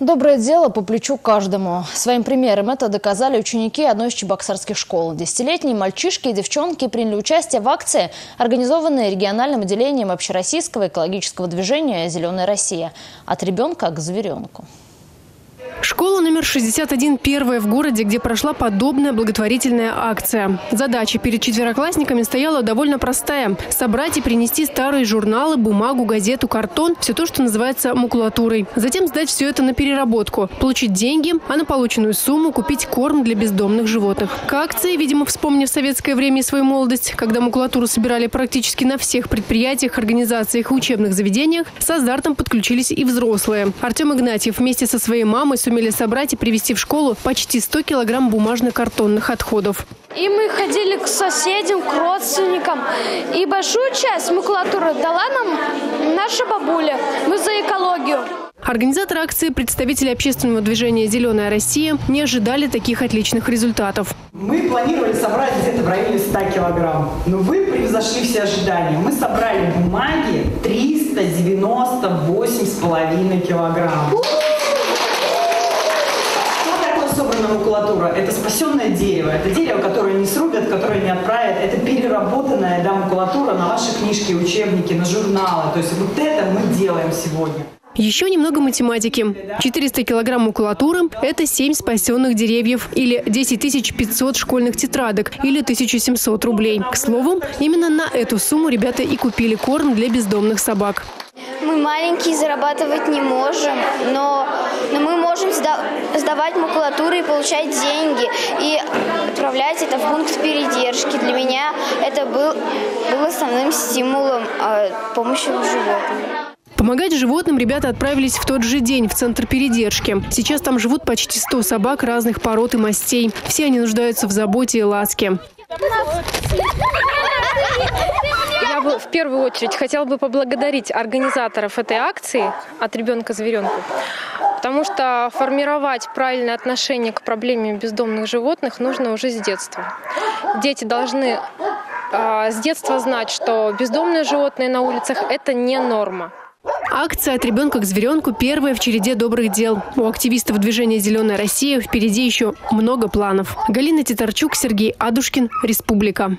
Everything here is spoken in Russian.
Доброе дело по плечу каждому. Своим примером это доказали ученики одной из чебоксарских школ. Десятилетние мальчишки и девчонки приняли участие в акции, организованной региональным отделением общероссийского экологического движения «Зеленая Россия». От ребенка к зверенку. Школа номер 61 первая в городе, где прошла подобная благотворительная акция. Задача перед четвероклассниками стояла довольно простая – собрать и принести старые журналы, бумагу, газету, картон – все то, что называется макулатурой. Затем сдать все это на переработку, получить деньги, а на полученную сумму купить корм для бездомных животных. К акции, видимо, вспомнив советское время и свою молодость, когда макулатуру собирали практически на всех предприятиях, организациях и учебных заведениях, с азартом подключились и взрослые. Артем Игнатьев вместе со своей мамой сумели собрать и привезти в школу почти 100 килограмм бумажно-картонных отходов. И мы ходили к соседям, к родственникам. И большую часть макулатуры дала нам наша бабуля. Мы за экологию. Организаторы акции, представители общественного движения «Зеленая Россия» не ожидали таких отличных результатов. Мы планировали собрать где-то в районе 100 килограмм, но вы превзошли все ожидания. Мы собрали бумаги 398,5 килограмм макулатура. Это спасенное дерево. Это дерево, которое не срубят, которое не отправят. Это переработанная да, макулатура на ваши книжки, учебники, на журналы. То есть вот это мы делаем сегодня. Еще немного математики. 400 килограмм макулатуры – это 7 спасенных деревьев или 10 500 школьных тетрадок или 1700 рублей. К слову, именно на эту сумму ребята и купили корм для бездомных собак. Мы маленькие, зарабатывать не можем, но, но мы можем сдавать макулатуру и получать деньги, и отправлять это в пункт передержки. Для меня это был, был основным стимулом э, помощи животным. Помогать животным ребята отправились в тот же день в центр передержки. Сейчас там живут почти 100 собак разных пород и мастей. Все они нуждаются в заботе и ласке. В первую очередь хотела бы поблагодарить организаторов этой акции «От ребенка зверенку», потому что формировать правильное отношение к проблеме бездомных животных нужно уже с детства. Дети должны э, с детства знать, что бездомные животные на улицах – это не норма. Акция «От ребенка к зверенку» первая в череде добрых дел. У активистов движения «Зеленая Россия» впереди еще много планов. Галина Титарчук, Сергей Адушкин, Республика.